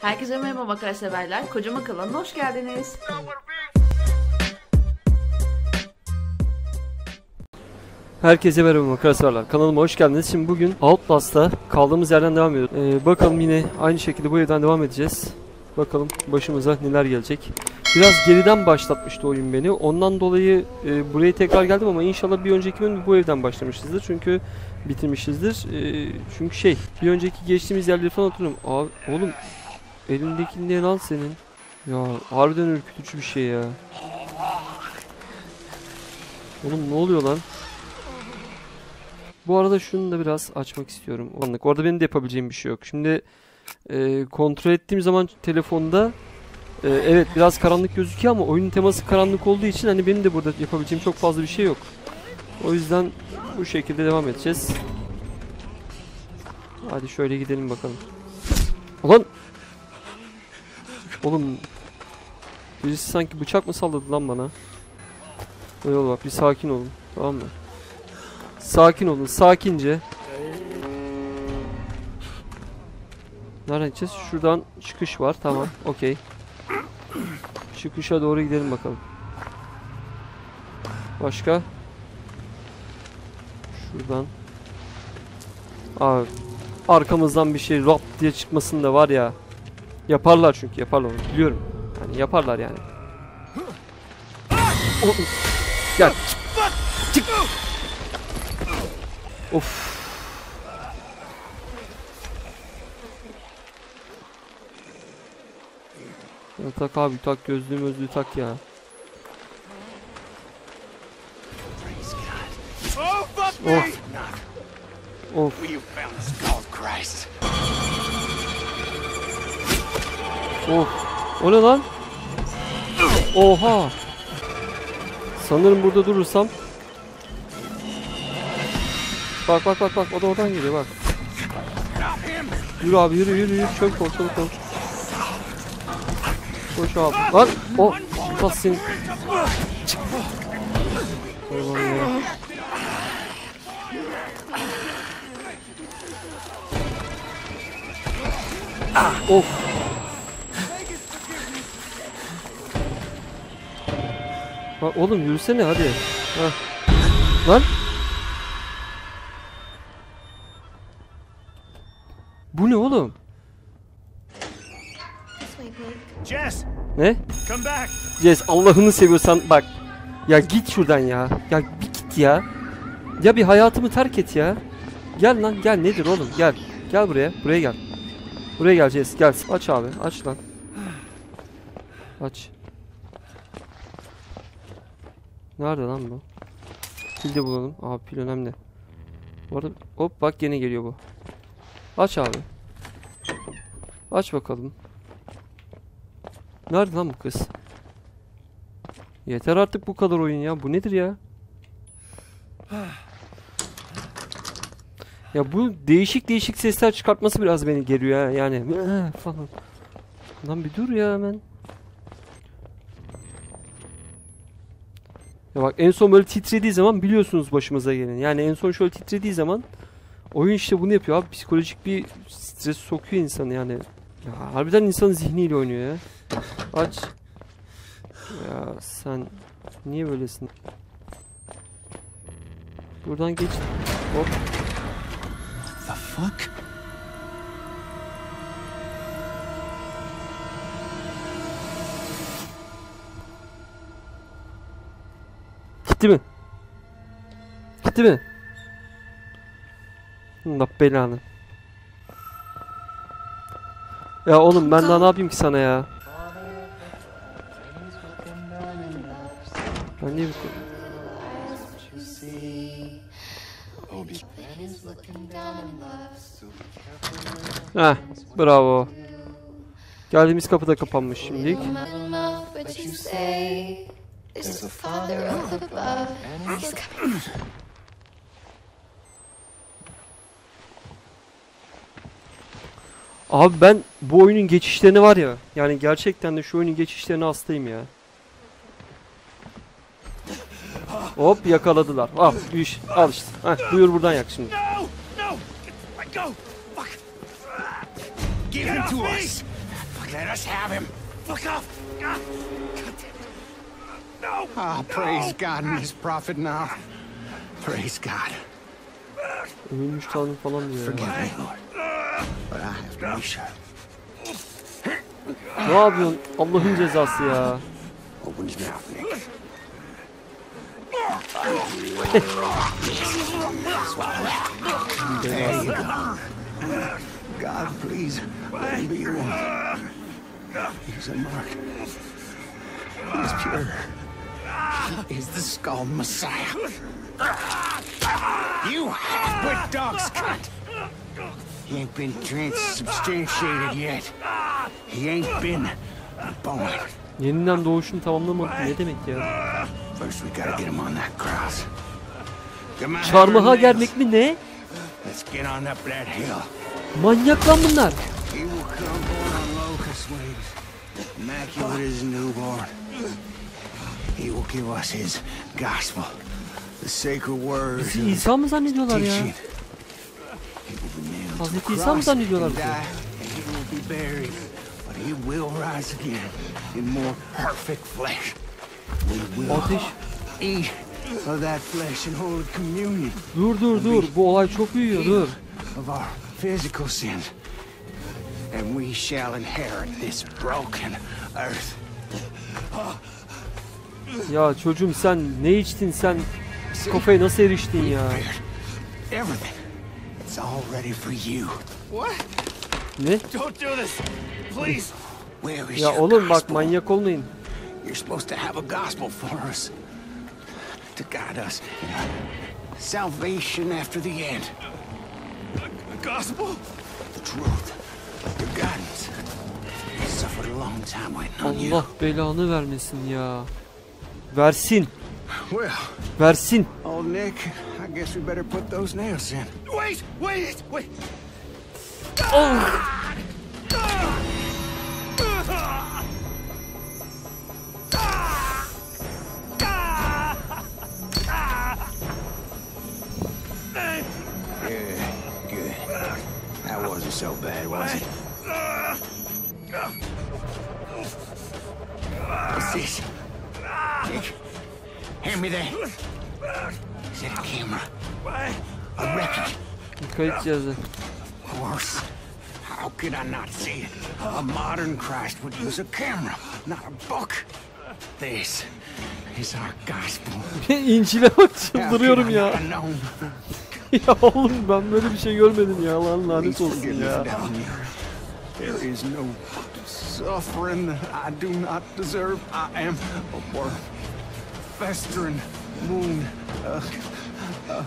Herkese merhaba makara severler. Kocama kanalına hoş geldiniz. Herkese merhaba makarasarlar. Kanalıma hoş geldiniz. Şimdi bugün Outlast'ta kaldığımız yerden devam ediyoruz. Ee, bakalım yine aynı şekilde bu evden devam edeceğiz. Bakalım başımıza neler gelecek. Biraz geriden başlatmıştı oyun beni. Ondan dolayı e, buraya tekrar geldim ama inşallah bir önceki bölüm bu evden başlamışızdır. Çünkü bitirmişizdir. E, çünkü şey bir önceki geçtiğimiz yerleri falan hatırlıyorum. Abi, oğlum elindeki ne lan senin? Ya harbiden ürkütücü bir şey ya. Oğlum ne oluyor lan? Bu arada şunu da biraz açmak istiyorum. Anlık. Orada benim de yapabileceğim bir şey yok. Şimdi e, kontrol ettiğim zaman telefonda e, evet biraz karanlık gözüküyor ama oyunun teması karanlık olduğu için hani benim de burada yapabileceğim çok fazla bir şey yok. O yüzden bu şekilde devam edeceğiz. Hadi şöyle gidelim bakalım. Ulan! Oğlum birisi sanki bıçak mı salladı lan bana? Öyle ol bak bir sakin olun tamam mı? Sakin olun, sakince. Nereden gideceğiz? Şuradan çıkış var. Tamam, okey. Çıkışa doğru gidelim bakalım. Başka? Şuradan. Abi, arkamızdan bir şey rap diye çıkmasın da var ya. Yaparlar çünkü yaparlar onu biliyorum. Yani yaparlar yani. O- Gel. Çık. Of. Ya tak abi tak gözlüğü gözlüğü tak ya. Oh, Of. Of. Of. O ne lan? Oha. Sanırım burada durursam. Bak bak bak bak o da oradan geliyor bak. Yürü abi yürü yürü yürü çabuk ol çabuk ol. Koş abi. Lan o. Hayvan ya. Of. Bak oğlum yürüsene hadi. Hah. Lan. Bu ne oğlum? Jess, Ne? come back! Yes Allah'ını seviyorsan bak. Ya git şuradan ya. Ya bir git ya. Ya bir hayatımı terk et ya. Gel lan gel nedir oğlum gel. Gel buraya. Buraya gel. Buraya gel Jess gel. Aç abi aç lan. Aç. Nerede lan bu? Pil de bulalım. Abi pil önemli. Bu arada hop bak gene geliyor bu. Aç abi. Aç bakalım. Nerede lan bu kız? Yeter artık bu kadar oyun ya. Bu nedir ya? Ya bu değişik değişik sesler çıkartması biraz beni geriyor ha. Yani falan. Lan bir dur ya hemen. Ya bak en son böyle titrediği zaman biliyorsunuz başımıza gelen. Yani en son şöyle titrediği zaman oyun işte bunu yapıyor abi. Psikolojik bir stres sokuyor insanı yani. Ya harbiden insanın zihniyle oynuyor ya. Aç. Ya sen niye böylesin? Buradan geç. Hop. The fuck? Gitti mi? Gitti mi? Allah belanı. Ya oğlum ben daha ne yapayım ki sana ya? Ben niye bu Heh, bravo. Geldiğimiz kapı da kapanmış şimdilik. There's a father up above. He's coming. Abi ben bu oyunun geçişlerini var ya. Yani gerçekten de şu oyunun geçişlerine hastayım ya. Hop yakaladılar. Al, iş, al işte. Heh, buyur buradan yak şimdi. Give him to us! Let us have him. Fuck off. No. Oh, praise God and his prophet now. Praise God. Övülmüş tanrı falan diyor Forgive me, Lord. But I have to be sure. Ne yapıyorsun? Allah'ın cezası ya. Open his mouth, Nick. There you go. God, please, let him be your one. He's a mark. He's pure. He is the skull Messiah. You half-wit dog's cunt! He ain't been transubstantiated yet. He ain't been born. Yeniden doğuşunu tamamlamadık ne demek ya? First, we gotta get him on that cross. Come on, Çarmıha germek mi ne? Let's get on up that hill. Manyak lan bunlar. He will come born on locust wings, immaculate as a newborn. He will give us his gospel, the sacred words, Bizi of İsa mı zannediyorlar ya? teaching. He will be Hazreti İsa mı zannediyorlar bizi? he will be buried, but he will rise again in more perfect flesh. We will Ateş. eat of that flesh in holy communion. Dur dur dur. Bu olay çok büyüyor dur. of our physical sins. And we shall inherit this broken earth. Ya çocuğum sen ne içtin sen? Kafaya nasıl eriştin ya? Prepared everything. It's all ready for you. What? Ne? Don't do this. Please. Where is Ya oğlum bak manyak olmayın. You're supposed to have a gospel for us. To guide us salvation after the end. The gospel? The truth. Your guidance. We suffered a long time waiting on you. Allah belanı vermesin ya. Versin. Well, Versin. Oh, Nick, I guess we better put those nails in. Wait, wait, wait. Good, good. That wasn't so bad, was it? What's this? Hand me that. Is that a camera? A record? Kayıt cihazı. Of course. How could I not see it? A modern Christ would use a camera, not a book. This is our gospel. İncil'e bak çıldırıyorum ya. ya oğlum ben böyle bir şey görmedim ya lan lanet olsun ya. There is no suffering that I do not deserve. I am a worm, festering wound. Uh, uh,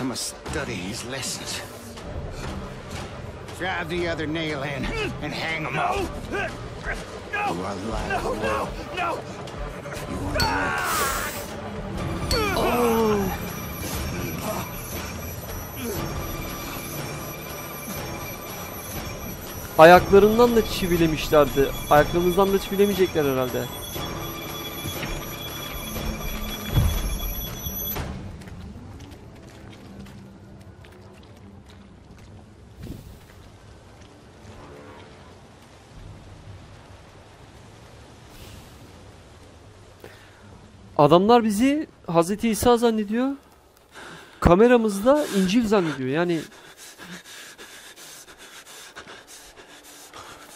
I must, study his lessons. Drive the other nail in and hang him up. You are light of the. No! You are light. Ayaklarından da çivilemişlerdi. Ayaklarımızdan da çivilemeyecekler herhalde. Adamlar bizi Hazreti İsa zannediyor. Kameramızda İncil zannediyor. Yani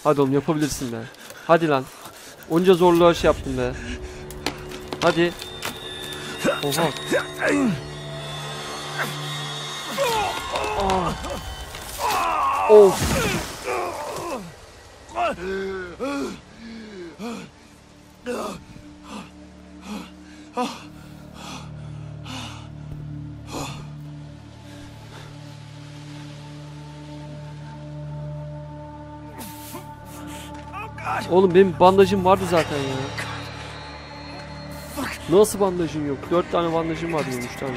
Hadi oğlum yapabilirsin be. Hadi lan. Onca zorluğa şey yaptın be. Hadi. Oha. Aa. Of. Oğlum benim bandajım vardı zaten ya. Nasıl bandajın yok? Dört tane bandajım var benim üç tane.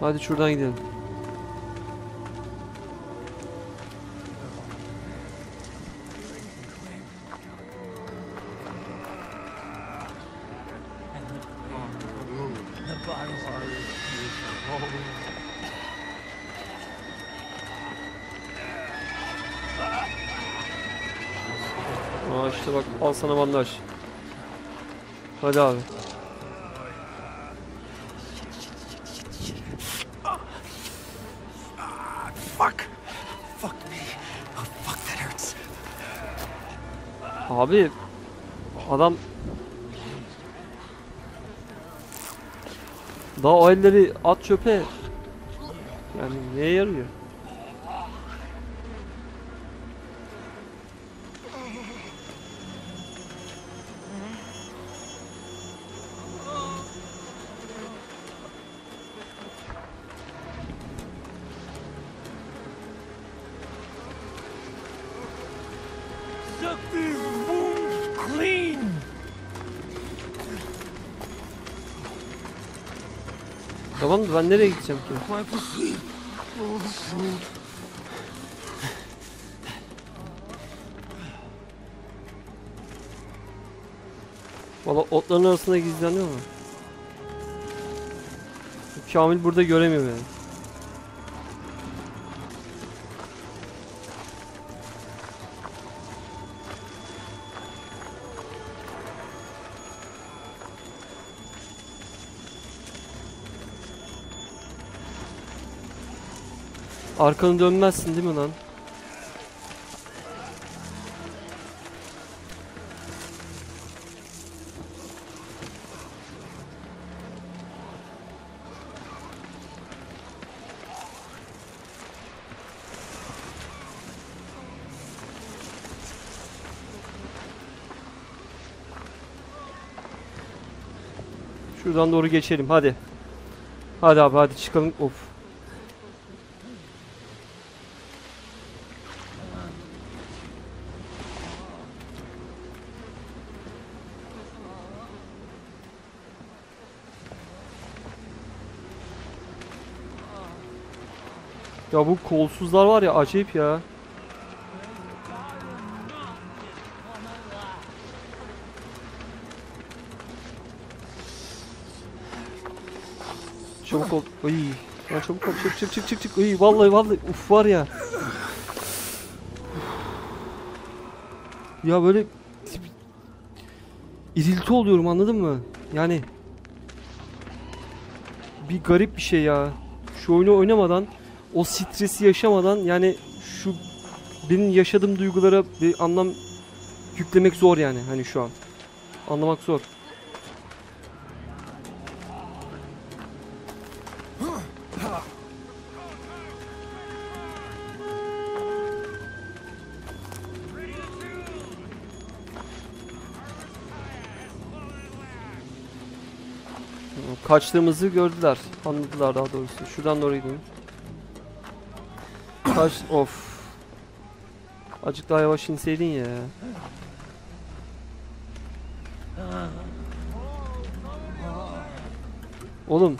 Hadi şuradan gidelim. Aa işte bak al sana bandaj. Hadi abi. Fuck. Fuck me. Oh, fuck that hurts. Abi adam daha o elleri at çöpe. Yani neye yarıyor? Tamam da ben nereye gideceğim ki? Valla otların arasında gizleniyor mu? Kamil burada göremiyor beni. Arkanı dönmezsin değil mi lan? Şuradan doğru geçelim hadi. Hadi abi hadi çıkalım. Of. Ya bu kolsuzlar var ya acayip ya. Çabuk ol. Ay. Ya çabuk ol. Çık çık çık çık çık. Ay vallahi vallahi uf var ya. Ya böyle irilti oluyorum anladın mı? Yani bir garip bir şey ya. Şu oyunu oynamadan o stresi yaşamadan yani şu benim yaşadığım duygulara bir anlam yüklemek zor yani hani şu an. Anlamak zor. Kaçtığımızı gördüler. Anladılar daha doğrusu. Şuradan doğru gidelim. Kaç... Of. Azıcık daha yavaş inseydin ya. Oğlum.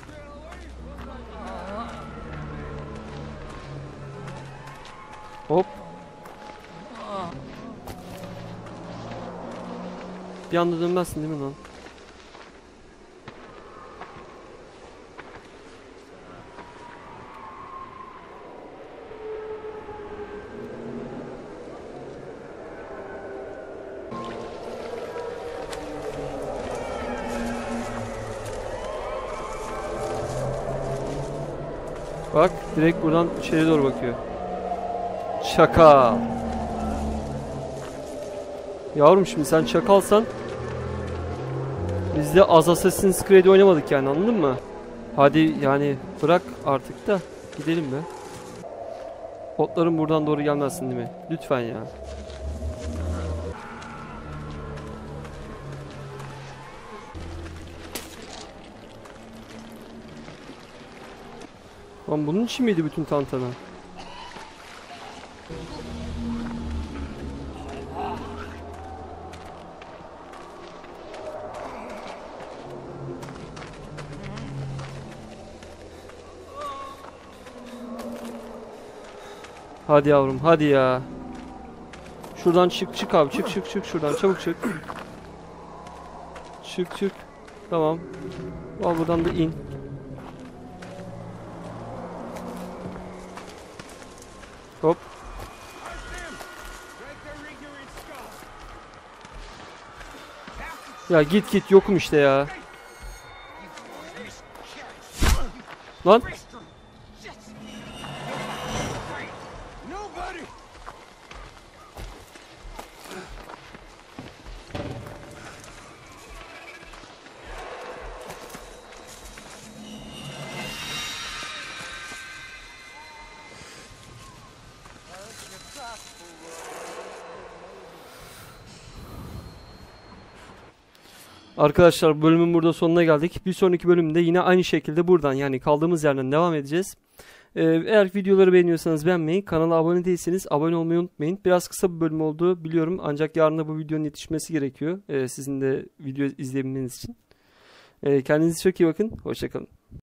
Hop. Bir anda dönmezsin değil mi lan? Bak direkt buradan içeri doğru bakıyor. Çakal. Yavrum şimdi sen çakalsan biz de az Assassin's Creed oynamadık yani anladın mı? Hadi yani bırak artık da gidelim be. Otların buradan doğru gelmezsin değil mi? Lütfen ya. Lan bunun için miydi bütün tantana? Hadi yavrum hadi ya. Şuradan çık çık abi çık çık çık şuradan çabuk çık. Çık çık. Tamam. Al buradan da in. Hop. Ya git git yokum işte ya. Lan. Arkadaşlar bölümün burada sonuna geldik. Bir sonraki bölümde yine aynı şekilde buradan yani kaldığımız yerden devam edeceğiz. Ee, eğer videoları beğeniyorsanız beğenmeyi, kanala abone değilseniz abone olmayı unutmayın. Biraz kısa bir bölüm oldu biliyorum ancak yarın da bu videonun yetişmesi gerekiyor. Ee, sizin de video izleyebilmeniz için. Ee, kendinize çok iyi bakın. Hoşçakalın.